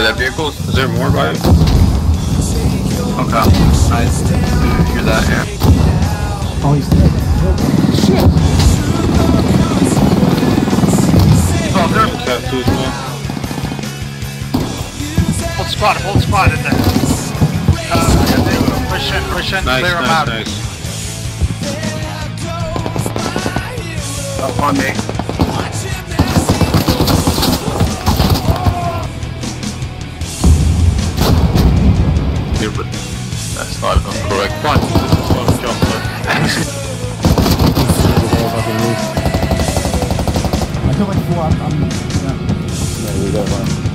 Hey, that vehicle's. Is there more by it? Okay. Nice. You hear that? Yeah. Oh, he's dead. Shit! Oh, there's Tattoos, man. Hold spot, hold spot in there. Uh, push in, push in, Nice, clear him out. nice. up on me. That's not a correct point. This is what I'm. I feel like four. I'm. I'm yeah. Yeah, we got one.